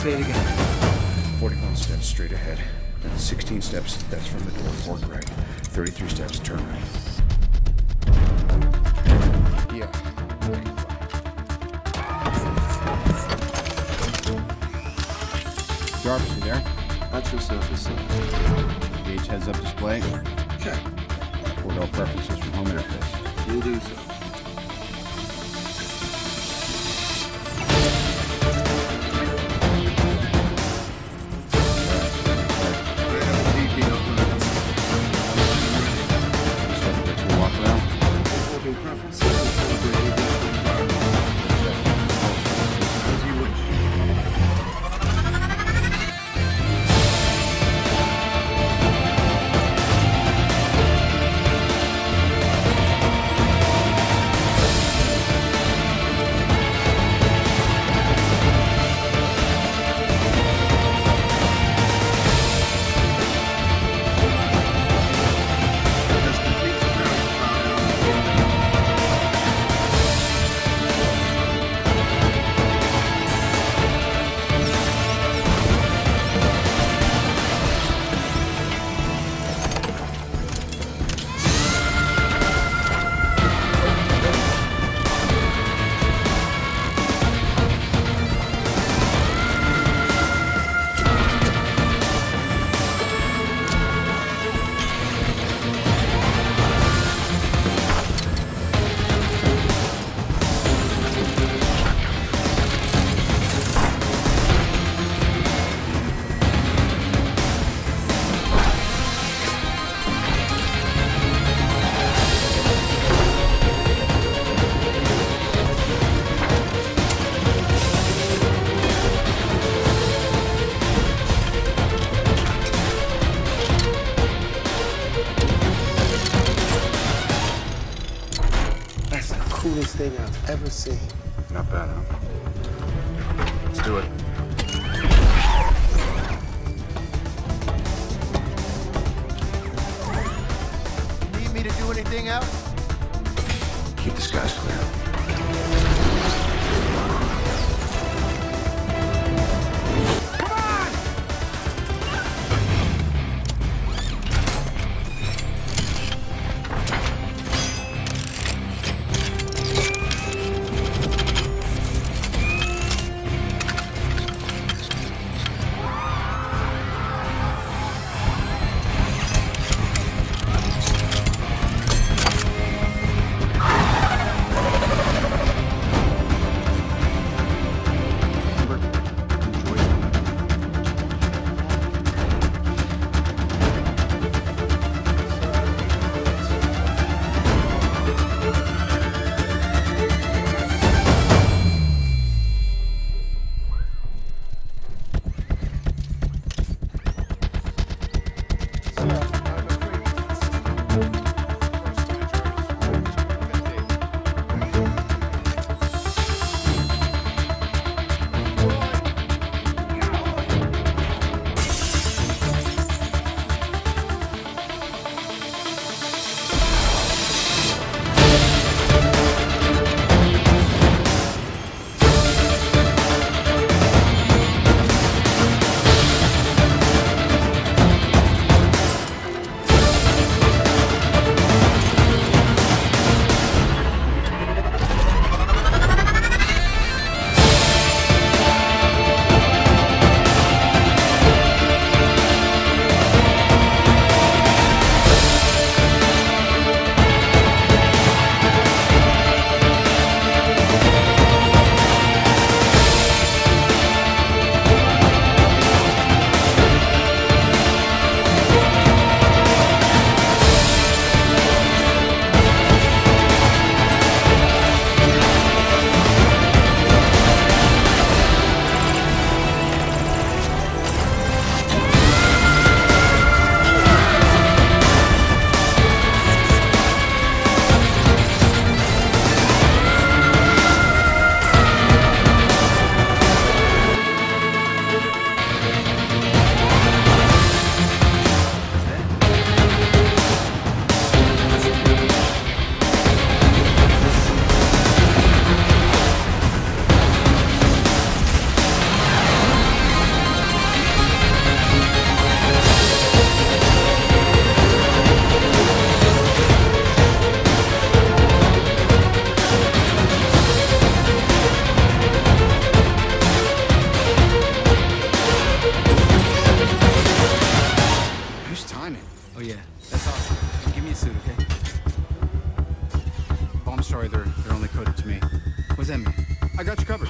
Say it again. 41 steps straight ahead. Then 16 steps, that's from the door, fork right. 33 steps, turn right. Yeah. Jarvis, you there? That's your surface, sir. Gauge heads up display. Check. Port all preferences from home interface. Will do so. Thing I've ever seen. Not bad, huh? Let's do it. Need me to do anything else? Keep the skies clear. Oh yeah, that's awesome. Give me a suit, okay? Oh, I'm sorry, they're, they're only coded to me. What's that mean? I got you covered.